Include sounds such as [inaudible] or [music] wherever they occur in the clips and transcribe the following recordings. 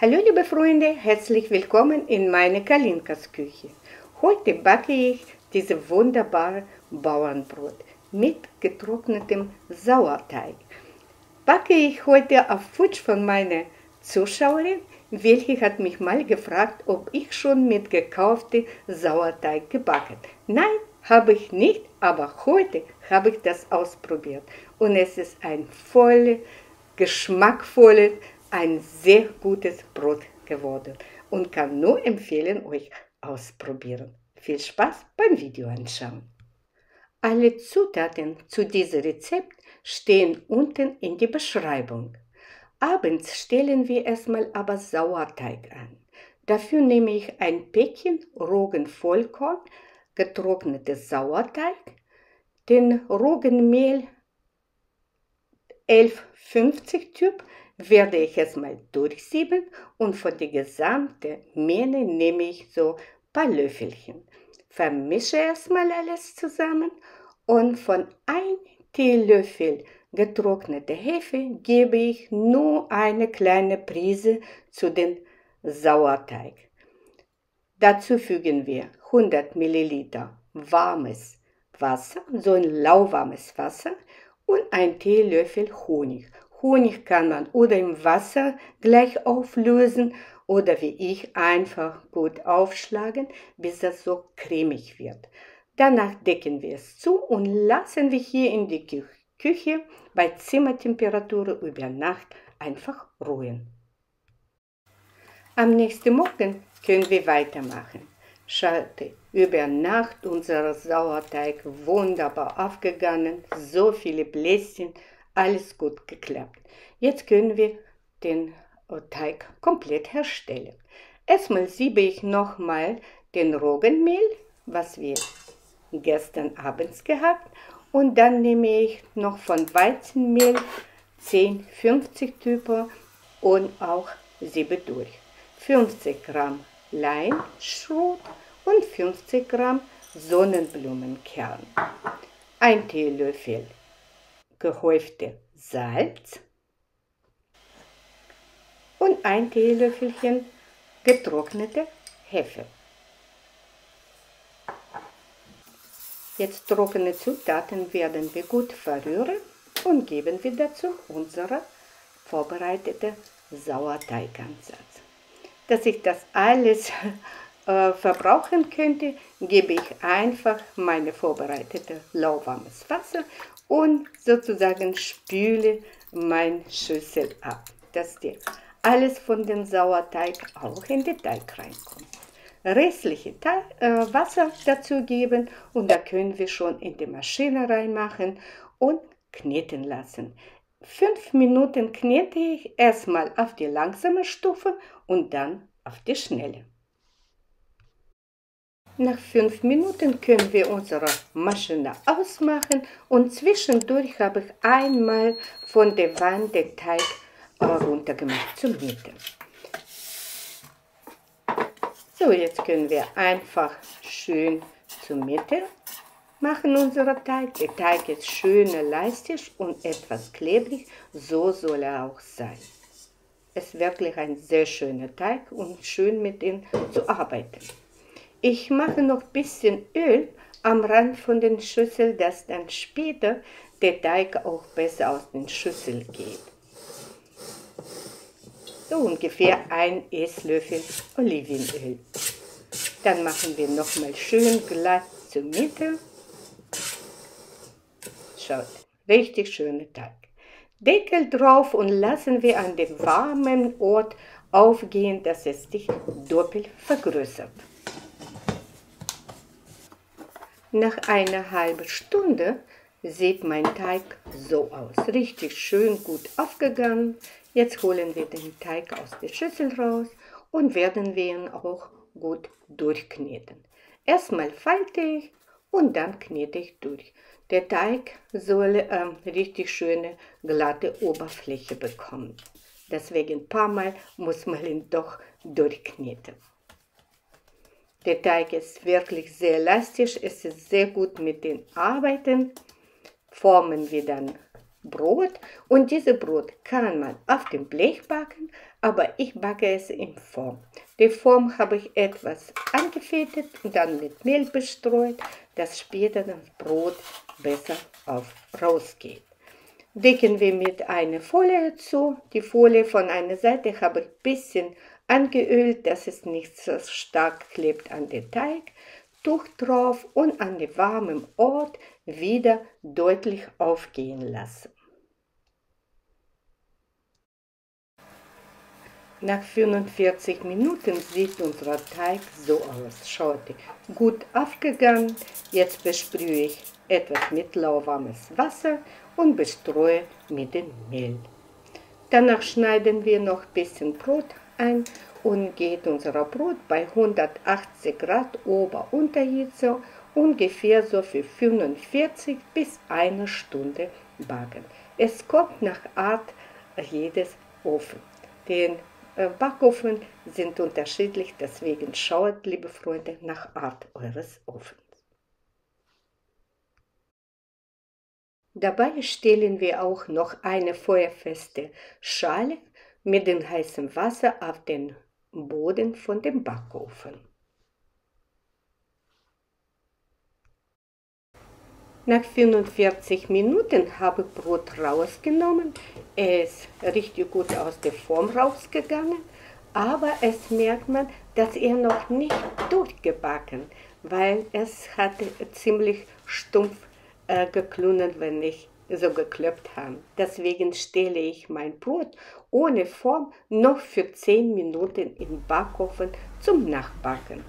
Hallo liebe Freunde, herzlich willkommen in meine Kalinkas Küche. Heute backe ich diese wunderbare Bauernbrot mit getrocknetem Sauerteig. Backe ich heute auf Wunsch von meiner Zuschauerin, welche hat mich mal gefragt, ob ich schon mit gekauftem Sauerteig gebacken. Nein, habe ich nicht, aber heute habe ich das ausprobiert und es ist ein volles, geschmackvolles ein sehr gutes Brot geworden und kann nur empfehlen, euch ausprobieren. Viel Spaß beim Video anschauen. Alle Zutaten zu diesem Rezept stehen unten in der Beschreibung. Abends stellen wir erstmal aber Sauerteig an. Dafür nehme ich ein Päckchen Roggenvollkorn, getrocknetes Sauerteig, den Roggenmehl 1150 Typ werde ich es mal durchsieben und von der gesamten Menge nehme ich so ein paar Löffelchen. Vermische erstmal alles zusammen und von einem Teelöffel getrocknete Hefe gebe ich nur eine kleine Prise zu den Sauerteig. Dazu fügen wir 100 Milliliter warmes Wasser, so ein lauwarmes Wasser und ein Teelöffel Honig. Honig kann man oder im Wasser gleich auflösen oder wie ich einfach gut aufschlagen, bis das so cremig wird. Danach decken wir es zu und lassen wir hier in die Küche bei Zimmertemperatur über Nacht einfach ruhen. Am nächsten Morgen können wir weitermachen. Schalte, über Nacht unser Sauerteig wunderbar aufgegangen, so viele Bläschen, alles gut geklappt. Jetzt können wir den äh, Teig komplett herstellen. Erstmal siebe ich nochmal den Roggenmehl, was wir gestern abends gehabt, und dann nehme ich noch von Weizenmehl 10, 50 Typen und auch siebe durch. 50 Gramm Leinschrot und 50 Gramm Sonnenblumenkern. Ein Teelöffel gehäufte Salz und ein Teelöffelchen getrocknete Hefe. Jetzt trockene Zutaten werden wir gut verrühren und geben wir dazu unsere vorbereitete Sauerteigansatz. Dass ich das alles äh, verbrauchen könnte, gebe ich einfach meine vorbereitete lauwarmes Wasser und sozusagen spüle mein Schüssel ab, dass die alles von dem Sauerteig auch in den Teig reinkommt. Restliche Teig, äh, Wasser dazugeben und da können wir schon in die Maschine reinmachen und kneten lassen. Fünf Minuten knete ich erstmal auf die langsame Stufe und dann auf die schnelle. Nach fünf Minuten können wir unsere Maschine ausmachen und zwischendurch habe ich einmal von der Wand den Teig runtergemacht zum Mitte. So, jetzt können wir einfach schön zur Mitte machen unseren Teig. Der Teig ist schön elastisk und etwas klebrig, so soll er auch sein. Es ist wirklich ein sehr schöner Teig und schön mit ihm zu arbeiten. Ich mache noch ein bisschen Öl am Rand von den Schüssel, dass dann später der Teig auch besser aus den Schüssel geht. So ungefähr ein Esslöffel Olivenöl. Dann machen wir nochmal schön glatt zur Mitte. Schaut, richtig schöner Teig. Deckel drauf und lassen wir an dem warmen Ort aufgehen, dass es sich doppelt vergrößert. Nach einer halben Stunde sieht mein Teig so aus. Richtig schön gut aufgegangen. Jetzt holen wir den Teig aus der Schüssel raus und werden wir ihn auch gut durchkneten. Erstmal falte ich und dann knete ich durch. Der Teig soll ähm, richtig schöne glatte Oberfläche bekommen. Deswegen ein paar Mal muss man ihn doch durchkneten. Der Teig ist wirklich sehr elastisch, es ist sehr gut mit den Arbeiten. Formen wir dann Brot und dieses Brot kann man auf dem Blech backen, aber ich backe es in Form. Die Form habe ich etwas angefettet und dann mit Mehl bestreut, dass später das Brot besser auf rausgeht. Decken wir mit einer Folie zu. Die Folie von einer Seite habe ich ein bisschen angeölt, dass es nicht so stark klebt an den Teig. Tuch drauf und an dem warmen Ort wieder deutlich aufgehen lassen. Nach 45 Minuten sieht unser Teig so aus. Schaut, gut aufgegangen. Jetzt besprühe ich etwas mit lauwarmes Wasser und bestreue mit dem Mehl. Danach schneiden wir noch ein bisschen Brot ein und geht unser Brot bei 180 Grad Ober-Unterhitze ungefähr so für 45 bis eine Stunde backen. Es kommt nach Art jedes Ofen. Den äh, Backofen sind unterschiedlich, deswegen schaut, liebe Freunde, nach Art eures Ofens. Dabei stellen wir auch noch eine feuerfeste Schale mit dem heißen Wasser auf den Boden von dem Backofen. Nach 45 Minuten habe ich Brot rausgenommen. Es ist richtig gut aus der Form rausgegangen, aber es merkt man, dass er noch nicht durchgebacken, weil es hat ziemlich stumpf äh, geklunert, wenn ich so gekloppt habe. Deswegen stelle ich mein Brot ohne Form noch für 10 Minuten im Backofen zum Nachbacken.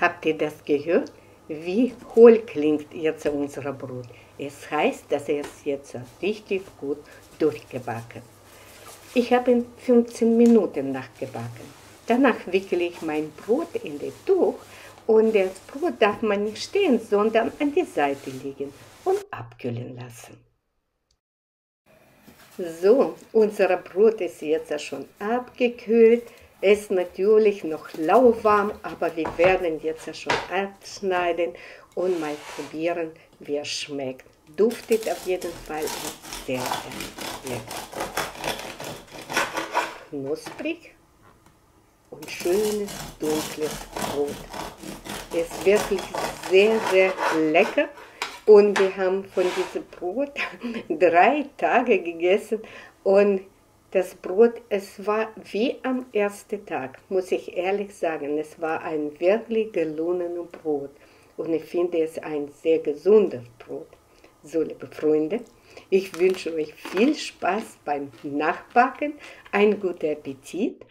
Habt ihr das gehört? Wie hohl klingt jetzt unser Brot. Es heißt, dass er es jetzt richtig gut durchgebacken. Ich habe in 15 Minuten nachgebacken. Danach wickele ich mein Brot in das Tuch und das Brot darf man nicht stehen, sondern an die Seite legen und abkühlen lassen. So, unser Brot ist jetzt schon abgekühlt ist natürlich noch lauwarm, aber wir werden jetzt schon abschneiden und mal probieren, wie es schmeckt. Duftet auf jeden Fall sehr, sehr lecker. Knusprig und schönes dunkles Brot. Ist wirklich sehr, sehr lecker. Und wir haben von diesem Brot [laughs] drei Tage gegessen und das Brot, es war wie am ersten Tag, muss ich ehrlich sagen. Es war ein wirklich gelungenes Brot. Und ich finde es ein sehr gesundes Brot. So, liebe Freunde, ich wünsche euch viel Spaß beim Nachbacken, einen guten Appetit.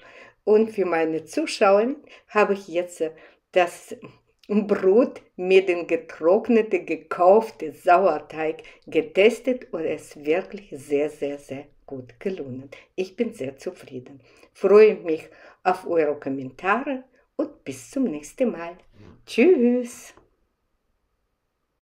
Und für meine Zuschauer habe ich jetzt das Brot mit dem getrockneten, gekauften Sauerteig getestet und es ist wirklich sehr, sehr, sehr gut gelungen. Ich bin sehr zufrieden. Freue mich auf eure Kommentare und bis zum nächsten Mal. Tschüss.